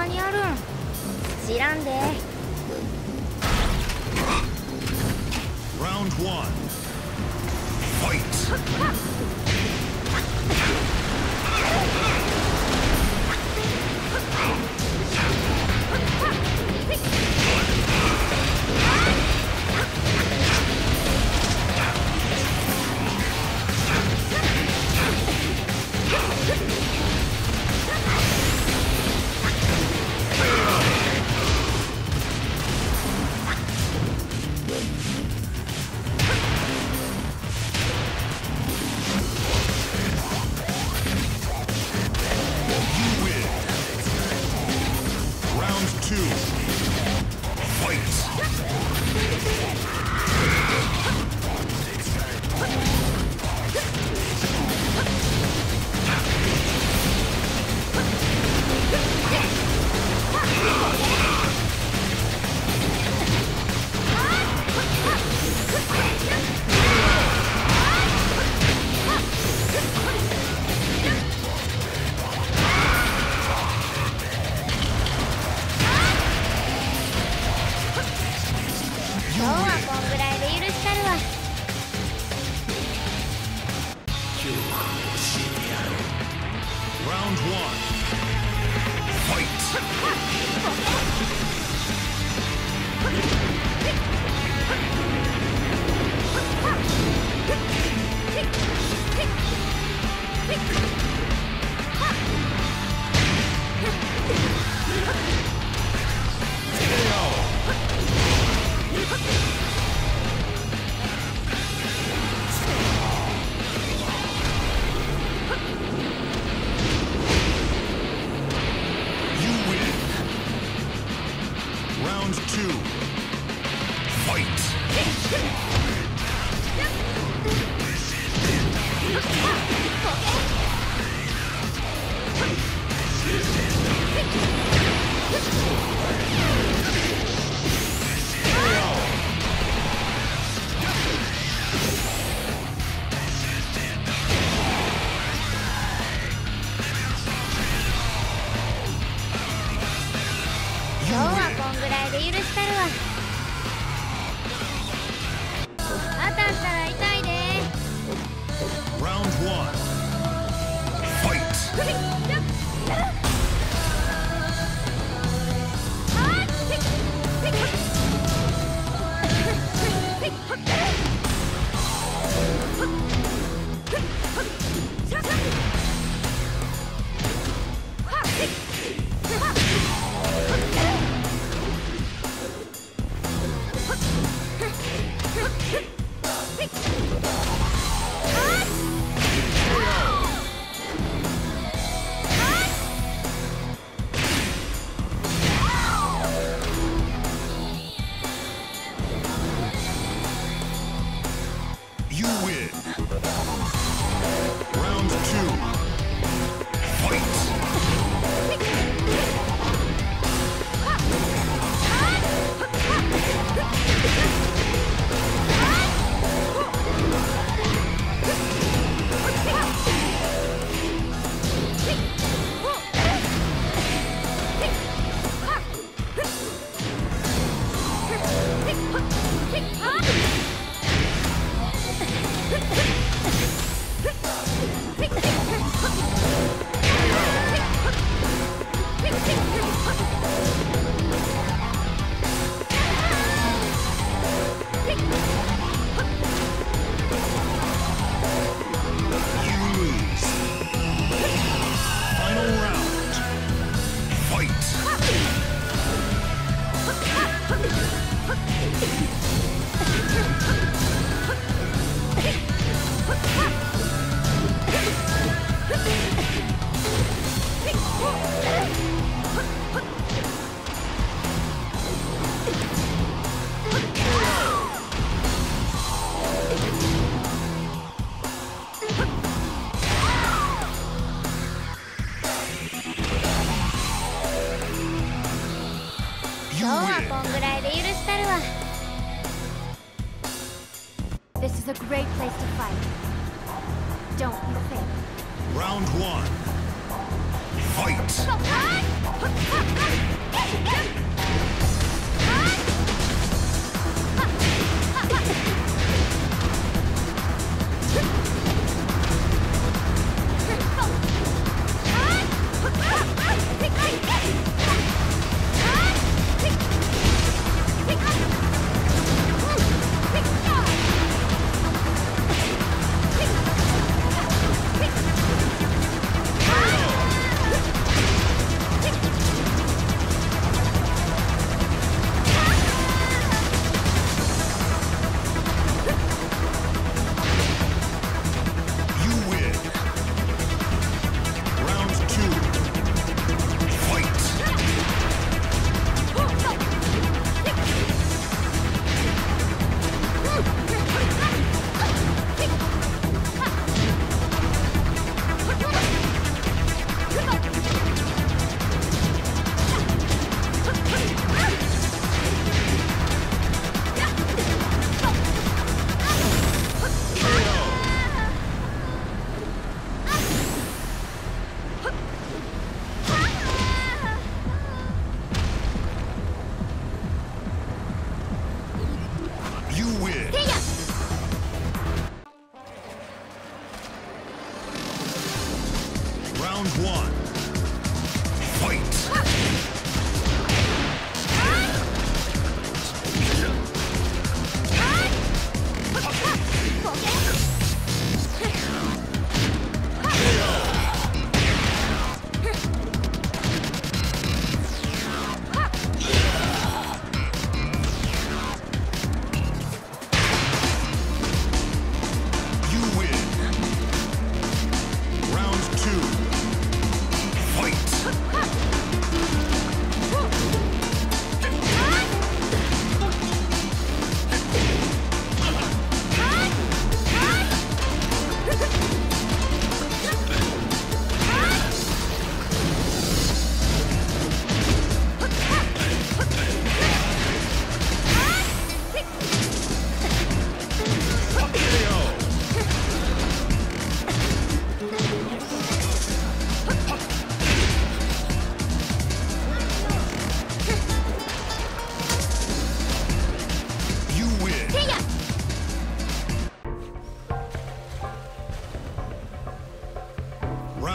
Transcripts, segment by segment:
まにあるん。知らんで。ラウンド two, fight! one. Fight! place to fight. Don't you think? Round one. Fight! round one. Fight!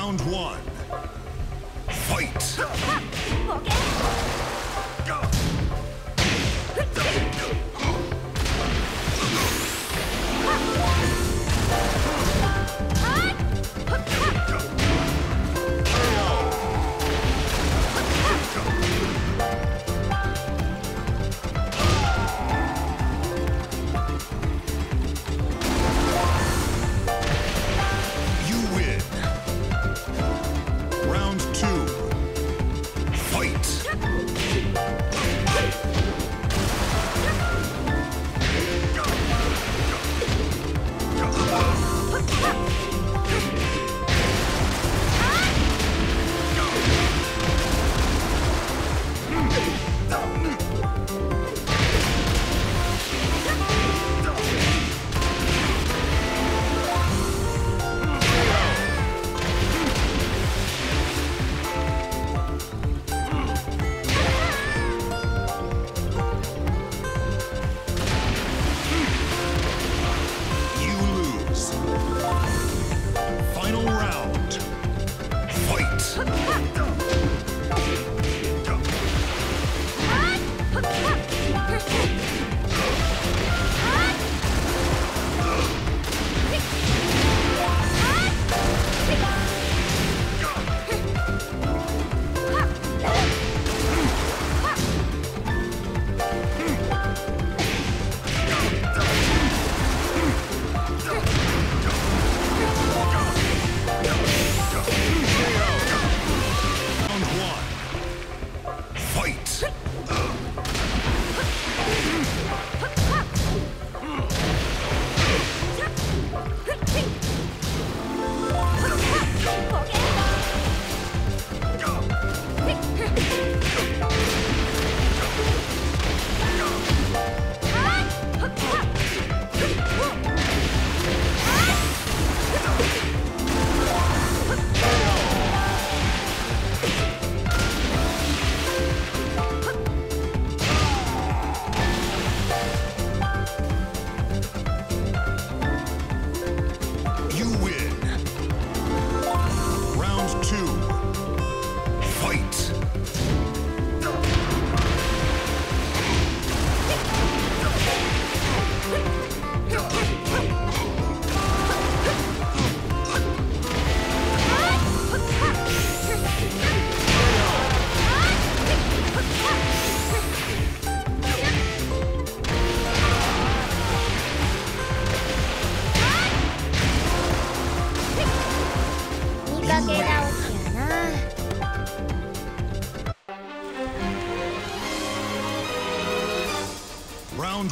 Round one. Fight!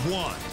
one.